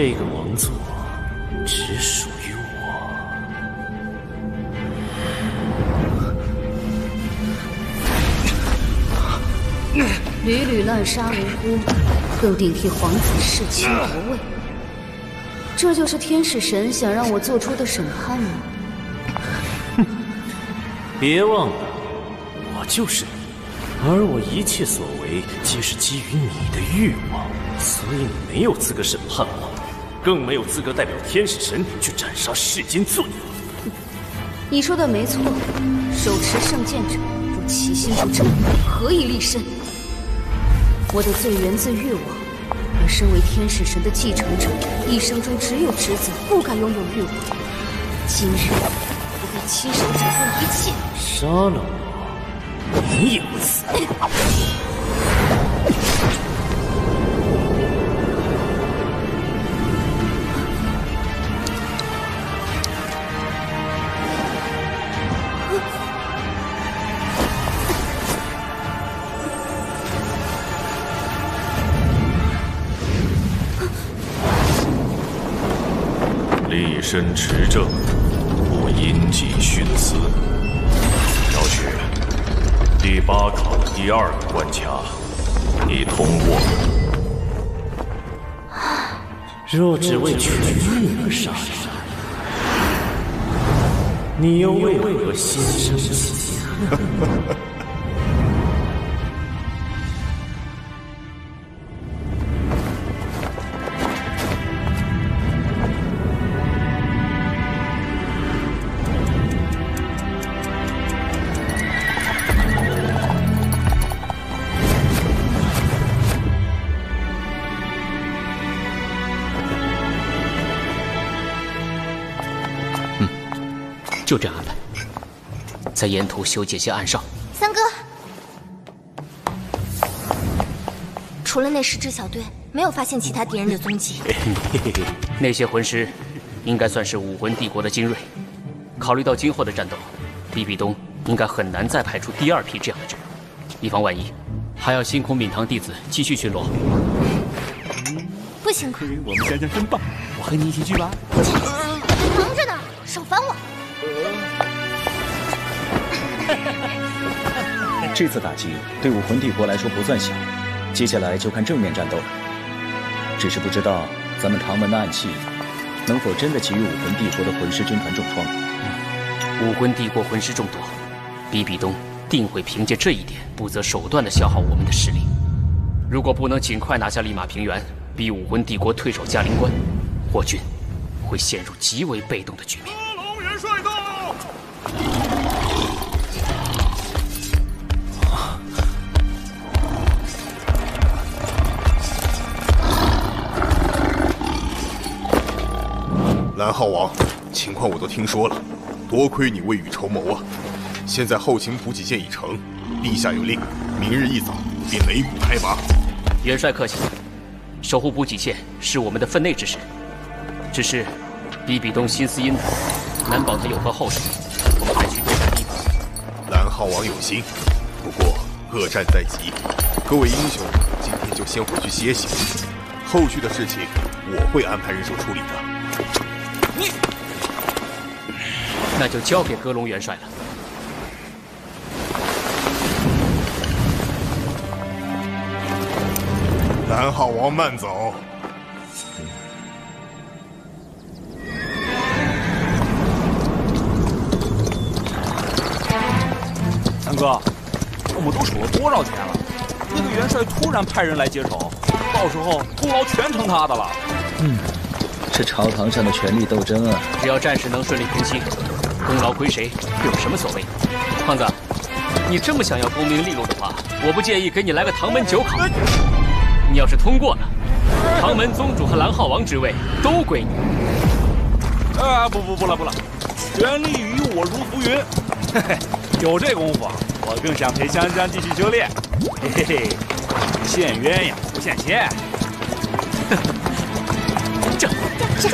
这个王座只属于我。屡屡滥杀无辜，更顶替皇子弑亲夺位，这就是天使神想让我做出的审判吗？哼别忘了，我就是你，而我一切所为皆是基于你的欲望，所以你没有资格审判我，更没有资格代表天使神去斩杀世间罪恶。你说的没错，手持圣剑者若其心不正，何以立身？我的罪源自欲望，而身为天使神的继承者，一生中只有职责不该拥有欲望。今日我该亲手斩断一切。杀了我，你也会死。身持正，不因己徇私。小雪，第八考的第二个关卡，你通过了。若只为取命而杀人，你又为何心生嫉恨？就这样安排，在沿途修建些暗哨。三哥，除了那十支小队，没有发现其他敌人的踪迹。那些魂师，应该算是武魂帝国的精锐。考虑到今后的战斗，比比东应该很难再派出第二批这样的人，以防万一，还要辛苦敏堂弟子继续巡逻。不辛苦，我们香香真棒，我和你一起去吧。忙着呢，少烦我。这次打击对武魂帝国来说不算小，接下来就看正面战斗了。只是不知道咱们唐门的暗器能否真的给予武魂帝国的魂师军团重创。武魂帝国魂师众多，比比东定会凭借这一点不择手段的消耗我们的实力。如果不能尽快拿下立马平原，逼武魂帝国退守嘉陵关，我军会陷入极为被动的局面。帅到！蓝浩王，情况我都听说了，多亏你未雨绸缪啊！现在后勤补给线已成，陛下有令，明日一早便擂鼓开拔。元帅客气，守护补给线是我们的分内之事。只是比比东心思阴毒，难保他有何后手，我们还需多加提防。蓝浩王有心，不过恶战在即，各位英雄今天就先回去歇息，后续的事情我会安排人手处理的。你，那就交给戈龙元帅了。蓝浩王慢走。哥，我们都数了多少钱了？那个元帅突然派人来接手，到时候功劳全成他的了。嗯，这朝堂上的权力斗争啊，只要战事能顺利平息，功劳归谁有什么所谓？胖子，你这么想要功名利禄的话，我不介意给你来个唐门九考。你要是通过了，唐门宗主和蓝浩王之位都归你。啊，不不不了不了，权力与我如浮云。嘿嘿，有这功夫，我更想陪香香继续修炼。嘿嘿嘿，羡鸳鸯不羡仙。哼。将军，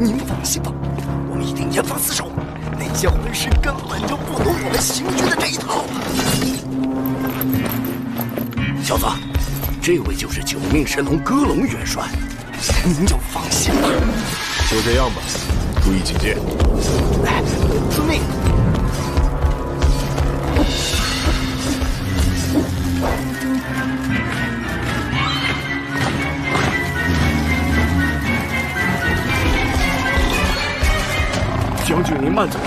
您放心吧，我们一定严防死守。些魂师根本就不懂我们行军的这一套。小子，这位就是九命神龙戈龙元帅，您就放心吧。就这样吧，注意警戒。哎，遵命。将军您慢走。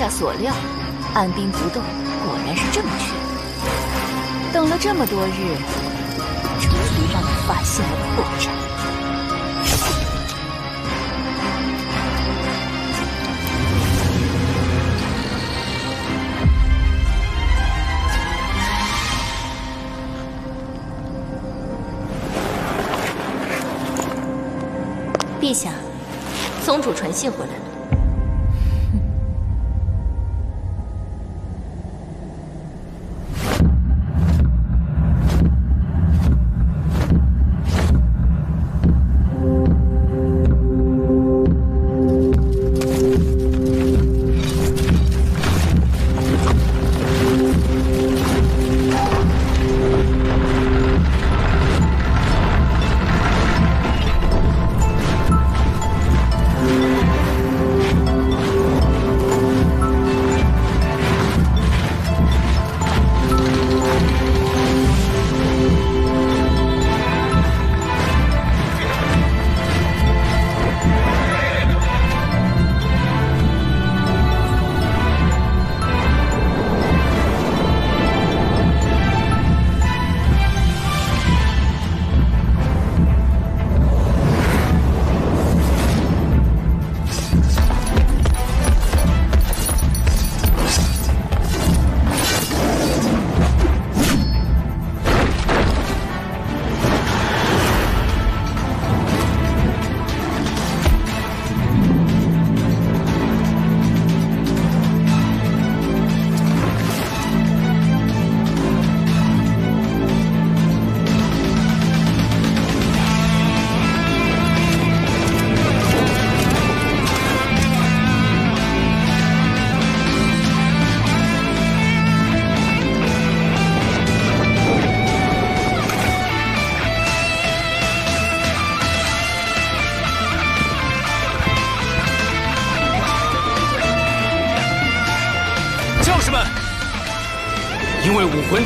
下所料，按兵不动果然是正确。等了这么多日，终于让你发现了破绽。陛下，宗主传信回来了。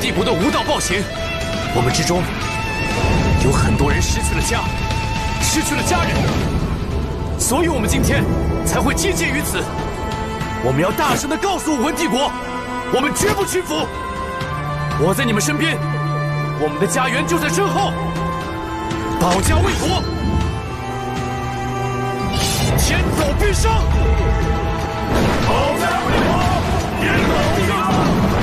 帝国的无道暴行，我们之中有很多人失去了家，失去了家人，所以我们今天才会集结于此。我们要大声的告诉武魂帝国，我们绝不屈服。我在你们身边，我们的家园就在身后。保家卫国，天走必胜。保家卫国，天走必胜。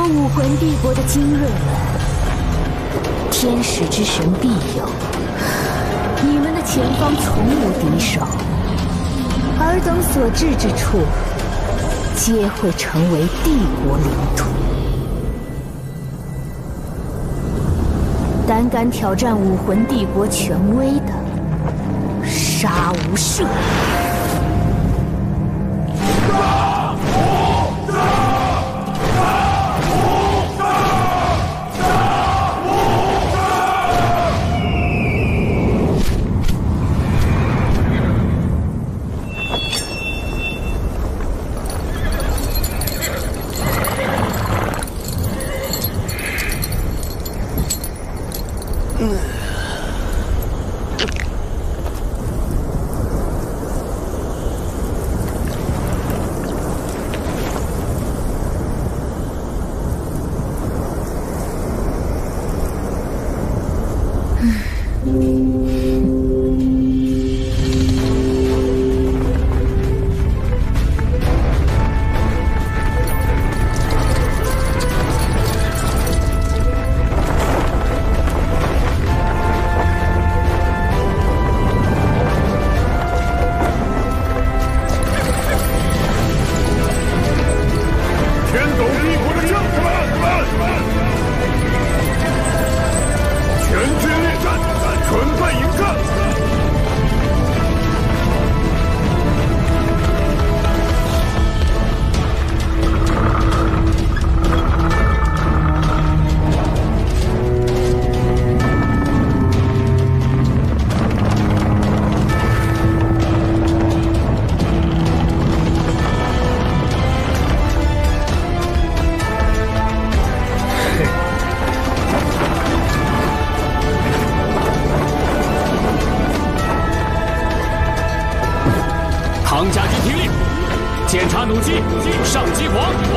我武魂帝国的精锐们，天使之神庇佑，你们的前方从无敌手，尔等所至之处，皆会成为帝国领土。胆敢挑战武魂帝国权威的，杀无赦！弩机击上机皇。